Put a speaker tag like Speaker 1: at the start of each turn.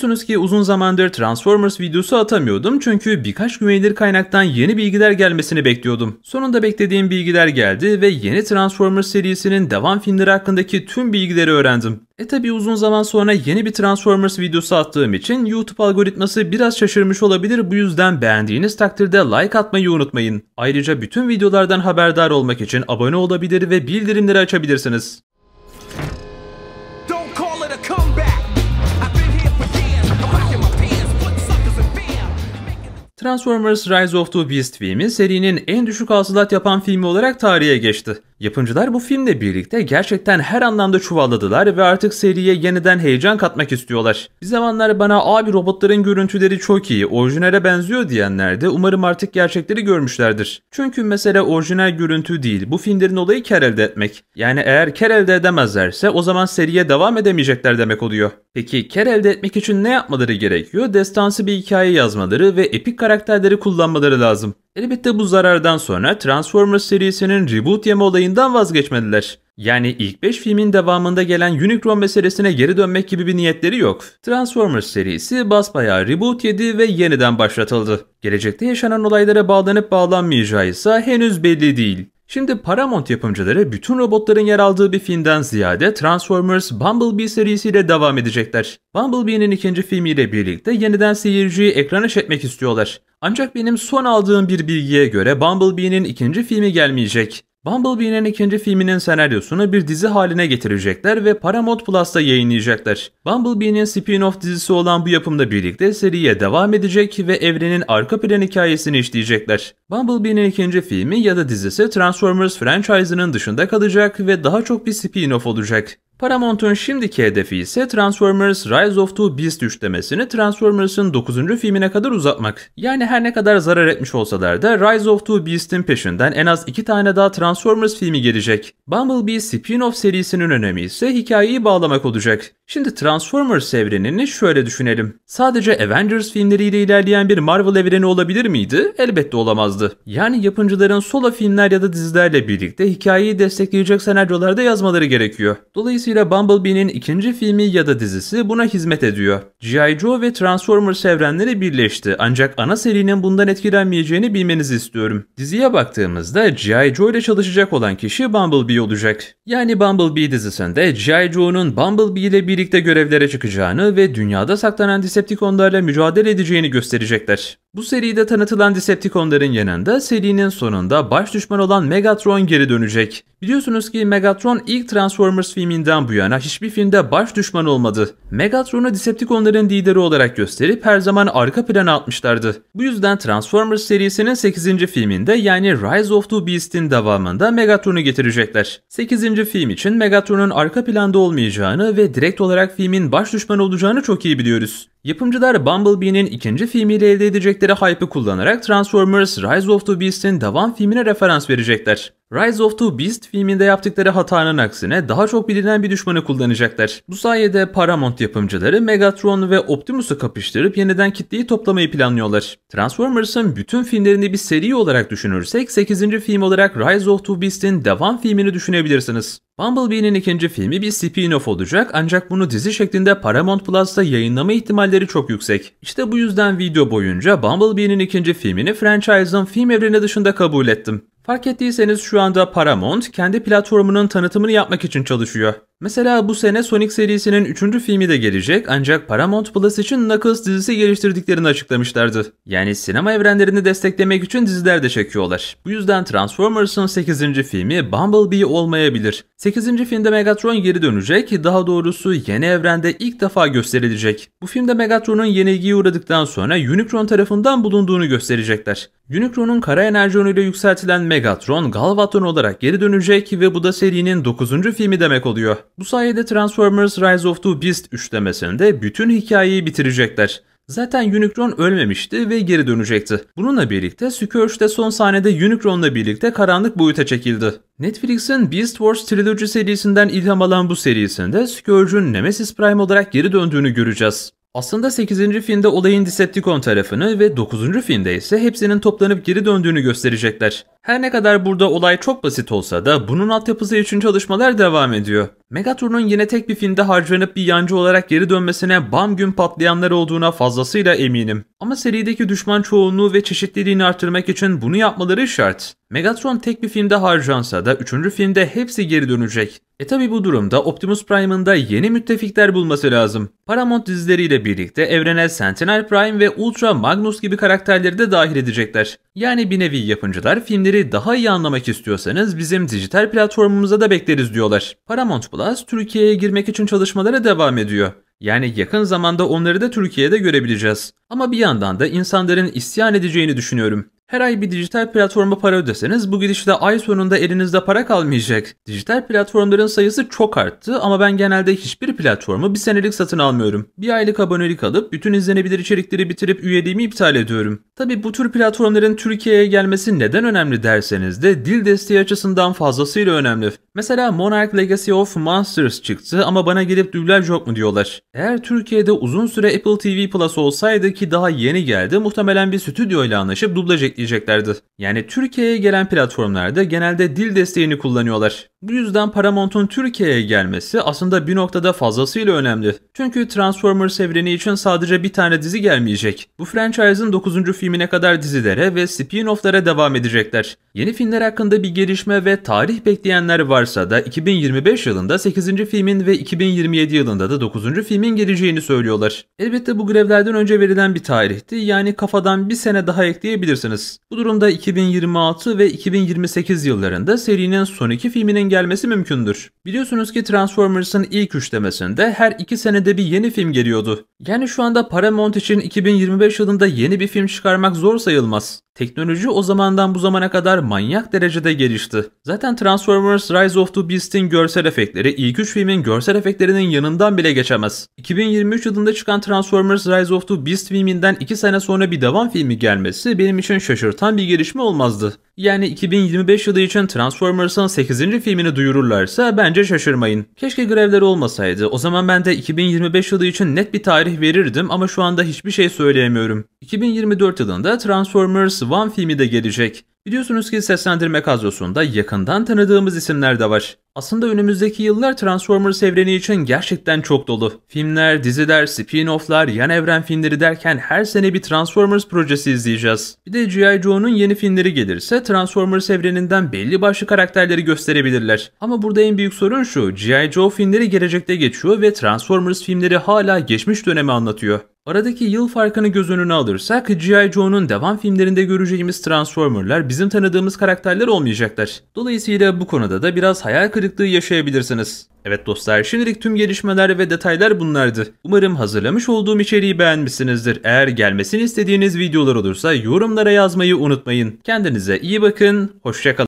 Speaker 1: Biliyorsunuz ki uzun zamandır Transformers videosu atamıyordum çünkü birkaç güvenilir kaynaktan yeni bilgiler gelmesini bekliyordum. Sonunda beklediğim bilgiler geldi ve yeni Transformers serisinin devam filmleri hakkındaki tüm bilgileri öğrendim. E tabi uzun zaman sonra yeni bir Transformers videosu attığım için YouTube algoritması biraz şaşırmış olabilir bu yüzden beğendiğiniz takdirde like atmayı unutmayın. Ayrıca bütün videolardan haberdar olmak için abone olabilir ve bildirimleri açabilirsiniz. Transformers Rise of the Beast filmi serinin en düşük hasılat yapan filmi olarak tarihe geçti. Yapımcılar bu filmle birlikte gerçekten her anlamda çuvalladılar ve artık seriye yeniden heyecan katmak istiyorlar. Bir zamanlar bana abi robotların görüntüleri çok iyi, orijinale benziyor diyenler de umarım artık gerçekleri görmüşlerdir. Çünkü mesele orijinal görüntü değil, bu filmlerin olayı kar elde etmek. Yani eğer kar elde edemezlerse o zaman seriye devam edemeyecekler demek oluyor. Peki kar elde etmek için ne yapmaları gerekiyor? Destansı bir hikaye yazmaları ve epik karakterleri kullanmaları lazım. Elbette bu zarardan sonra Transformers serisinin reboot yeme olayından vazgeçmediler. Yani ilk 5 filmin devamında gelen Unicron meselesine geri dönmek gibi bir niyetleri yok. Transformers serisi basbayağı reboot yedi ve yeniden başlatıldı. Gelecekte yaşanan olaylara bağlanıp bağlanmayacağı ise henüz belli değil. Şimdi Paramount yapımcıları bütün robotların yer aldığı bir filmden ziyade Transformers Bumblebee serisiyle devam edecekler. Bumblebee'nin ikinci filmiyle birlikte yeniden seyirciyi ekrana çekmek istiyorlar. Ancak benim son aldığım bir bilgiye göre Bumblebee'nin ikinci filmi gelmeyecek. Bumblebee'nin ikinci filminin senaryosunu bir dizi haline getirecekler ve Paramount Plus'ta yayınlayacaklar. Bumblebee'nin spin-off dizisi olan bu yapımda birlikte seriye devam edecek ve evrenin arka plan hikayesini işleyecekler. Bumblebee'nin ikinci filmi ya da dizisi Transformers franchise'ının dışında kalacak ve daha çok bir spin-off olacak. Paramount'un şimdiki hedefi ise Transformers Rise of the Beast üçlemesini Transformers'ın 9. filmine kadar uzatmak. Yani her ne kadar zarar etmiş olsalar da Rise of the Beast'in peşinden en az 2 tane daha Transformers filmi gelecek. Bumblebee spin-off serisinin önemi ise hikayeyi bağlamak olacak. Şimdi Transformers evrenini şöyle düşünelim. Sadece Avengers filmleriyle ilerleyen bir Marvel evreni olabilir miydi? Elbette olamazdı. Yani yapımcıların solo filmler ya da dizilerle birlikte hikayeyi destekleyecek senaryolarda yazmaları gerekiyor. Dolayısıyla Bumblebee'nin ikinci filmi ya da dizisi buna hizmet ediyor. G.I. Joe ve Transformers evrenleri birleşti ancak ana serinin bundan etkilenmeyeceğini bilmenizi istiyorum. Diziye baktığımızda G.I. Joe ile çalışacak olan kişi Bumblebee olacak. Yani Bumblebee dizisinde G.I. Joe'nun Bumblebee ile birlikte görevlere çıkacağını ve dünyada saklanan Decepticonlarla mücadele edeceğini gösterecekler. Bu seride tanıtılan Decepticonların yanında serinin sonunda baş düşman olan Megatron geri dönecek. Biliyorsunuz ki Megatron ilk Transformers filminden bu yana hiçbir filmde baş düşman olmadı. Megatron'u Decepticonların lideri olarak gösterip her zaman arka plana atmışlardı. Bu yüzden Transformers serisinin 8. filminde yani Rise of the Beast'in devamında Megatron'u getirecekler. 8. film için Megatron'un arka planda olmayacağını ve direkt olarak filmin baş düşmanı olacağını çok iyi biliyoruz. Yapımcılar Bumblebee'nin ikinci filmiyle elde edecekleri hype'ı kullanarak Transformers Rise of the Beast'in devam filmine referans verecekler. Rise of the Beast filminde yaptıkları hatanın aksine daha çok bilinen bir düşmanı kullanacaklar. Bu sayede Paramount yapımcıları Megatron ve Optimus'u kapıştırıp yeniden kitleyi toplamayı planlıyorlar. Transformers'ın bütün filmlerini bir seri olarak düşünürsek 8. film olarak Rise of the Beast'in devam filmini düşünebilirsiniz. Bumblebee'nin ikinci filmi bir spin-off olacak ancak bunu dizi şeklinde Paramount Plus'ta yayınlama ihtimalleri çok yüksek. İşte bu yüzden video boyunca Bumblebee'nin ikinci filmini franchise'ın film evreni dışında kabul ettim. Fark ettiyseniz şu anda Paramount kendi platformunun tanıtımını yapmak için çalışıyor. Mesela bu sene Sonic serisinin 3. filmi de gelecek ancak Paramount Plus için Knuckles dizisi geliştirdiklerini açıklamışlardı. Yani sinema evrenlerini desteklemek için diziler de çekiyorlar. Bu yüzden Transformers'ın 8. filmi Bumblebee olmayabilir. 8. filmde Megatron geri dönecek, daha doğrusu yeni evrende ilk defa gösterilecek. Bu filmde Megatron'un yenilgiye uğradıktan sonra Unicron tarafından bulunduğunu gösterecekler. Unicron'un kara enerji yönüyle yükseltilen Megatron, Galvatron olarak geri dönecek ve bu da serinin 9. filmi demek oluyor. Bu sayede Transformers Rise of the Beast üçlemesinde bütün hikayeyi bitirecekler. Zaten Unicron ölmemişti ve geri dönecekti. Bununla birlikte Scourge de son sahnede Unicron'la birlikte karanlık boyuta çekildi. Netflix'in Beast Wars Trilogy serisinden ilham alan bu serisinde Scourge'un Nemesis Prime olarak geri döndüğünü göreceğiz. Aslında 8. filmde olayın Decepticon tarafını ve 9. filmde ise hepsinin toplanıp geri döndüğünü gösterecekler. Her ne kadar burada olay çok basit olsa da bunun altyapısı için çalışmalar devam ediyor. Megatron'un yine tek bir filmde harcanıp bir yancı olarak geri dönmesine bam gün patlayanlar olduğuna fazlasıyla eminim. Ama serideki düşman çoğunluğu ve çeşitliliğini artırmak için bunu yapmaları şart. Megatron tek bir filmde harcansa da üçüncü filmde hepsi geri dönecek. E tabi bu durumda Optimus Prime'ın da yeni müttefikler bulması lazım. Paramount dizileriyle birlikte evrene Sentinel Prime ve Ultra Magnus gibi karakterleri de dahil edecekler. Yani bir nevi yapımcılar filmleri daha iyi anlamak istiyorsanız bizim dijital platformumuza da bekleriz diyorlar. Paramount Plus Türkiye'ye girmek için çalışmalara devam ediyor. Yani yakın zamanda onları da Türkiye'de görebileceğiz. Ama bir yandan da insanların isyan edeceğini düşünüyorum. Her ay bir dijital platforma para ödeseniz bu gidişle ay sonunda elinizde para kalmayacak. Dijital platformların sayısı çok arttı ama ben genelde hiçbir platformu bir senelik satın almıyorum. Bir aylık abonelik alıp bütün izlenebilir içerikleri bitirip üyeliğimi iptal ediyorum. Tabi bu tür platformların Türkiye'ye gelmesi neden önemli derseniz de dil desteği açısından fazlasıyla önemli. Mesela Monarch Legacy of Monsters çıktı ama bana gelip dublaj yok mu diyorlar. Eğer Türkiye'de uzun süre Apple TV Plus olsaydı ki daha yeni geldi muhtemelen bir stüdyo ile anlaşıp dublaj ekleyeceklerdi. Yani Türkiye'ye gelen platformlarda genelde dil desteğini kullanıyorlar. Bu yüzden Paramount'un Türkiye'ye gelmesi aslında bir noktada fazlasıyla önemli. Çünkü Transformers evreni için sadece bir tane dizi gelmeyecek. Bu franchise'ın 9. filmine kadar dizilere ve spin-off'lara devam edecekler. Yeni filmler hakkında bir gelişme ve tarih bekleyenler varsa da 2025 yılında 8. filmin ve 2027 yılında da 9. filmin geleceğini söylüyorlar. Elbette bu grevlerden önce verilen bir tarihti yani kafadan bir sene daha ekleyebilirsiniz. Bu durumda 2026 ve 2028 yıllarında serinin son iki filminin gelmesi mümkündür. Biliyorsunuz ki Transformers'ın ilk üçlemesinde her iki senede bir yeni film geliyordu. Yani şu anda Paramount için 2025 yılında yeni bir film çıkarmak zor sayılmaz. Teknoloji o zamandan bu zamana kadar manyak derecede gelişti. Zaten Transformers Rise of the Beast'in görsel efektleri ilk üç filmin görsel efektlerinin yanından bile geçemez. 2023 yılında çıkan Transformers Rise of the Beast filminden 2 sene sonra bir devam filmi gelmesi benim için şaşırtan bir gelişme olmazdı. Yani 2025 yılı için Transformers'ın 8. filmini duyururlarsa bence şaşırmayın. Keşke grevler olmasaydı. O zaman ben de 2025 yılı için net bir tarih verirdim ama şu anda hiçbir şey söyleyemiyorum. 2024 yılında Transformers One filmi de gelecek. Biliyorsunuz ki seslendirme kadrosunda yakından tanıdığımız isimler de var. Aslında önümüzdeki yıllar Transformers evreni için gerçekten çok dolu. Filmler, diziler, spin-off'lar, yan evren filmleri derken her sene bir Transformers projesi izleyeceğiz. Bir de G.I. Joe'nun yeni filmleri gelirse Transformers evreninden belli başlı karakterleri gösterebilirler. Ama burada en büyük sorun şu, G.I. Joe filmleri gelecekte geçiyor ve Transformers filmleri hala geçmiş dönemi anlatıyor. Aradaki yıl farkını göz önüne alırsak G.I. Joe'nun devam filmlerinde göreceğimiz Transformer'lar bizim tanıdığımız karakterler olmayacaklar. Dolayısıyla bu konuda da biraz hayal kırıklığı yaşayabilirsiniz. Evet dostlar şimdilik tüm gelişmeler ve detaylar bunlardı. Umarım hazırlamış olduğum içeriği beğenmişsinizdir. Eğer gelmesini istediğiniz videolar olursa yorumlara yazmayı unutmayın. Kendinize iyi bakın, hoşçakalın.